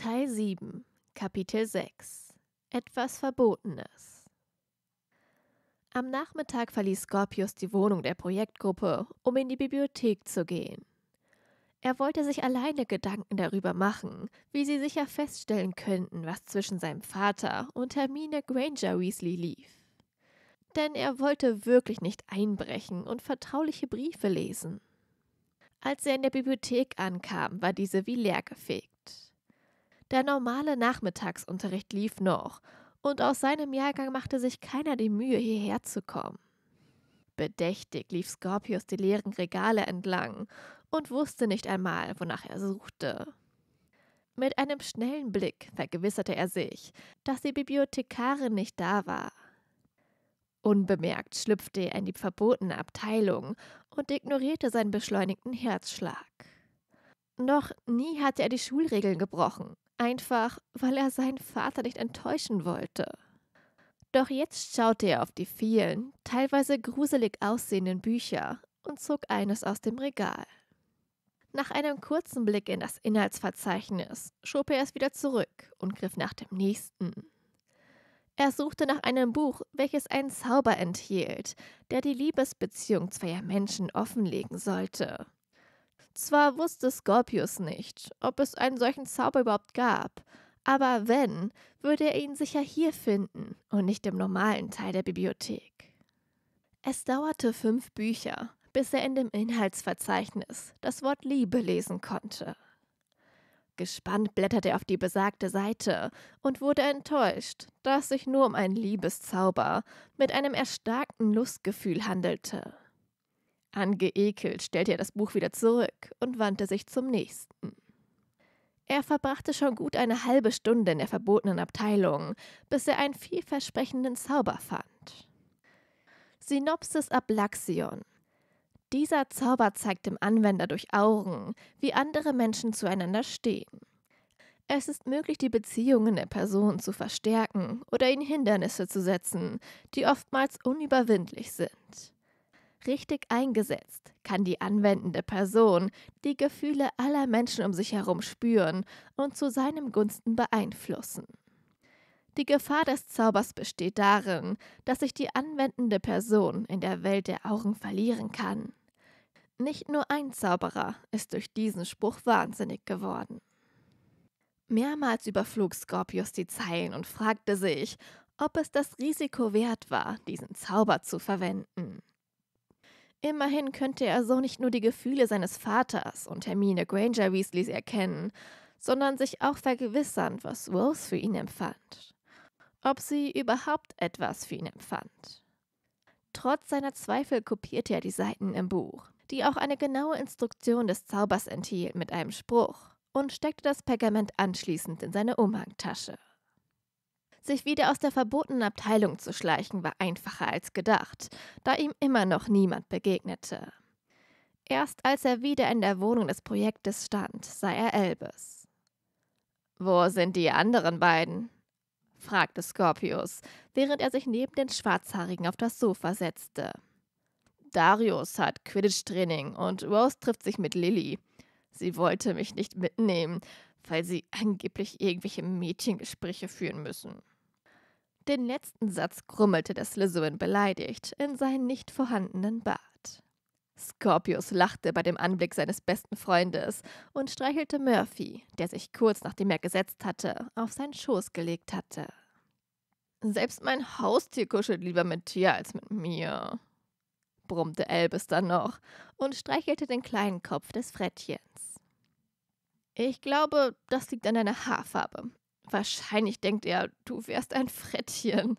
Teil 7, Kapitel 6 Etwas Verbotenes Am Nachmittag verließ Scorpius die Wohnung der Projektgruppe, um in die Bibliothek zu gehen. Er wollte sich alleine Gedanken darüber machen, wie sie sicher feststellen könnten, was zwischen seinem Vater und Hermine Granger Weasley lief. Denn er wollte wirklich nicht einbrechen und vertrauliche Briefe lesen. Als er in der Bibliothek ankam, war diese wie leer gefegt. Der normale Nachmittagsunterricht lief noch, und aus seinem Jahrgang machte sich keiner die Mühe, hierher zu kommen. Bedächtig lief Scorpius die leeren Regale entlang und wusste nicht einmal, wonach er suchte. Mit einem schnellen Blick vergewisserte er sich, dass die Bibliothekarin nicht da war. Unbemerkt schlüpfte er in die verbotene Abteilung und ignorierte seinen beschleunigten Herzschlag. Noch nie hatte er die Schulregeln gebrochen, einfach weil er seinen Vater nicht enttäuschen wollte. Doch jetzt schaute er auf die vielen, teilweise gruselig aussehenden Bücher und zog eines aus dem Regal. Nach einem kurzen Blick in das Inhaltsverzeichnis schob er es wieder zurück und griff nach dem nächsten. Er suchte nach einem Buch, welches einen Zauber enthielt, der die Liebesbeziehung zweier Menschen offenlegen sollte. Zwar wusste Scorpius nicht, ob es einen solchen Zauber überhaupt gab, aber wenn, würde er ihn sicher hier finden und nicht im normalen Teil der Bibliothek. Es dauerte fünf Bücher, bis er in dem Inhaltsverzeichnis das Wort Liebe lesen konnte. Gespannt blätterte er auf die besagte Seite und wurde enttäuscht, da es sich nur um einen Liebeszauber mit einem erstarkten Lustgefühl handelte. Angeekelt stellte er das Buch wieder zurück und wandte sich zum nächsten. Er verbrachte schon gut eine halbe Stunde in der verbotenen Abteilung, bis er einen vielversprechenden Zauber fand. Synopsis Ablaxion dieser Zauber zeigt dem Anwender durch Augen, wie andere Menschen zueinander stehen. Es ist möglich, die Beziehungen der Person zu verstärken oder ihnen Hindernisse zu setzen, die oftmals unüberwindlich sind. Richtig eingesetzt kann die anwendende Person die Gefühle aller Menschen um sich herum spüren und zu seinem Gunsten beeinflussen. Die Gefahr des Zaubers besteht darin, dass sich die anwendende Person in der Welt der Augen verlieren kann. Nicht nur ein Zauberer ist durch diesen Spruch wahnsinnig geworden. Mehrmals überflog Scorpius die Zeilen und fragte sich, ob es das Risiko wert war, diesen Zauber zu verwenden. Immerhin könnte er so nicht nur die Gefühle seines Vaters und Hermine Granger Weasleys erkennen, sondern sich auch vergewissern, was Rose für ihn empfand. Ob sie überhaupt etwas für ihn empfand. Trotz seiner Zweifel kopierte er die Seiten im Buch, die auch eine genaue Instruktion des Zaubers enthielt mit einem Spruch, und steckte das Pergament anschließend in seine Umhangtasche. Sich wieder aus der verbotenen Abteilung zu schleichen war einfacher als gedacht, da ihm immer noch niemand begegnete. Erst als er wieder in der Wohnung des Projektes stand, sah er Elbes. Wo sind die anderen beiden? fragte Scorpius, während er sich neben den Schwarzhaarigen auf das Sofa setzte. Darius hat Quidditch-Training und Rose trifft sich mit Lilly. Sie wollte mich nicht mitnehmen, weil sie angeblich irgendwelche Mädchengespräche führen müssen. Den letzten Satz grummelte der Slytherin beleidigt in seinen nicht vorhandenen Bart. Scorpius lachte bei dem Anblick seines besten Freundes und streichelte Murphy, der sich kurz nachdem er gesetzt hatte, auf seinen Schoß gelegt hatte. Selbst mein Haustier kuschelt lieber mit dir als mit mir, brummte Elbes dann noch und streichelte den kleinen Kopf des Frettchens. Ich glaube, das liegt an deiner Haarfarbe. Wahrscheinlich denkt er, du wärst ein Frettchen.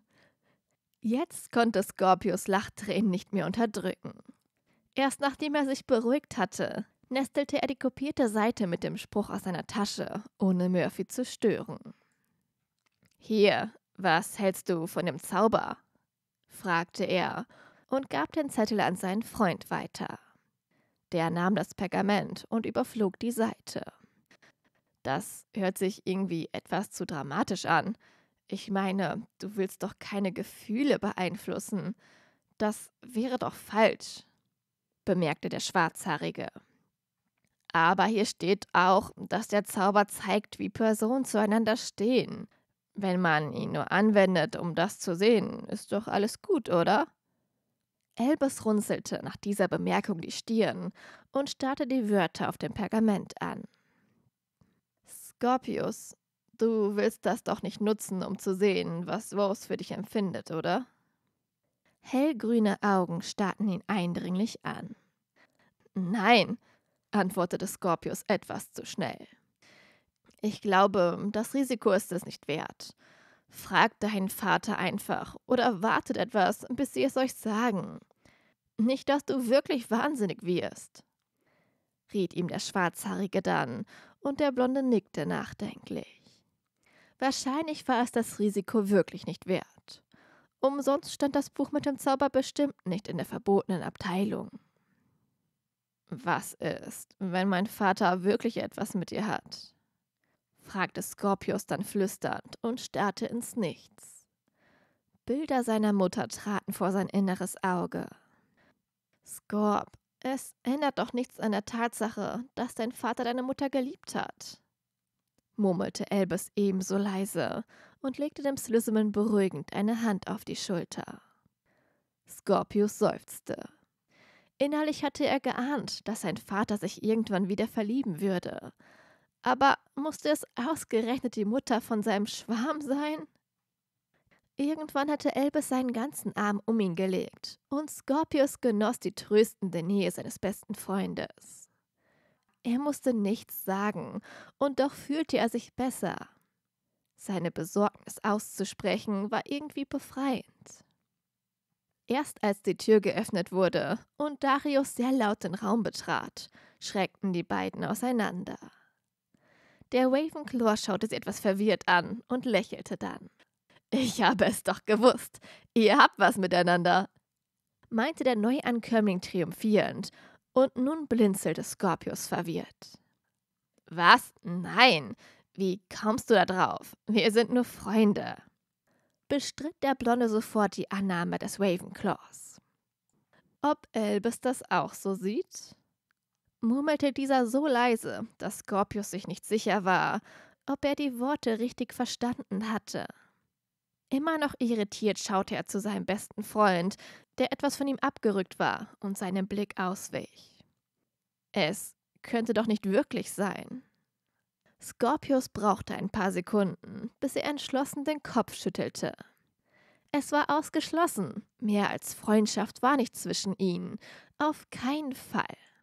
Jetzt konnte Scorpius Lachtränen nicht mehr unterdrücken. Erst nachdem er sich beruhigt hatte, nestelte er die kopierte Seite mit dem Spruch aus seiner Tasche, ohne Murphy zu stören. Hier, was hältst du von dem Zauber? fragte er und gab den Zettel an seinen Freund weiter. Der nahm das Pergament und überflog die Seite. Das hört sich irgendwie etwas zu dramatisch an. Ich meine, du willst doch keine Gefühle beeinflussen. Das wäre doch falsch, bemerkte der Schwarzhaarige. Aber hier steht auch, dass der Zauber zeigt, wie Personen zueinander stehen. Wenn man ihn nur anwendet, um das zu sehen, ist doch alles gut, oder? Elbes runzelte nach dieser Bemerkung die Stirn und starrte die Wörter auf dem Pergament an. Scorpius, du willst das doch nicht nutzen, um zu sehen, was Rose für dich empfindet, oder? Hellgrüne Augen starrten ihn eindringlich an. Nein, antwortete Scorpius etwas zu schnell. Ich glaube, das Risiko ist es nicht wert. Fragt deinen Vater einfach oder wartet etwas, bis sie es euch sagen. Nicht, dass du wirklich wahnsinnig wirst, riet ihm der Schwarzhaarige dann, und der Blonde nickte nachdenklich. Wahrscheinlich war es das Risiko wirklich nicht wert. Umsonst stand das Buch mit dem Zauber bestimmt nicht in der verbotenen Abteilung. Was ist, wenn mein Vater wirklich etwas mit ihr hat? fragte Skorpius dann flüsternd und starrte ins Nichts. Bilder seiner Mutter traten vor sein inneres Auge. Skorp, es ändert doch nichts an der Tatsache, dass dein Vater deine Mutter geliebt hat, murmelte Elbes ebenso leise und legte dem Slytherin beruhigend eine Hand auf die Schulter. Scorpius seufzte. Innerlich hatte er geahnt, dass sein Vater sich irgendwann wieder verlieben würde. Aber musste es ausgerechnet die Mutter von seinem Schwarm sein? Irgendwann hatte Elbes seinen ganzen Arm um ihn gelegt, und Scorpius genoss die tröstende Nähe seines besten Freundes. Er musste nichts sagen, und doch fühlte er sich besser. Seine Besorgnis auszusprechen war irgendwie befreiend. Erst als die Tür geöffnet wurde und Darius sehr laut den Raum betrat, schreckten die beiden auseinander. Der Ravenclaw schaute sie etwas verwirrt an und lächelte dann. Ich habe es doch gewusst. Ihr habt was miteinander, meinte der Neuankömmling triumphierend, und nun blinzelte Scorpius verwirrt. Was? Nein. Wie kommst du da drauf? Wir sind nur Freunde bestritt der Blonde sofort die Annahme des Ravenclaws. Ob Elbes das auch so sieht? murmelte dieser so leise, dass Scorpius sich nicht sicher war, ob er die Worte richtig verstanden hatte. Immer noch irritiert schaute er zu seinem besten Freund, der etwas von ihm abgerückt war und seinem Blick auswich. Es könnte doch nicht wirklich sein. Scorpius brauchte ein paar Sekunden, bis er entschlossen den Kopf schüttelte. Es war ausgeschlossen. Mehr als Freundschaft war nicht zwischen ihnen. Auf keinen Fall.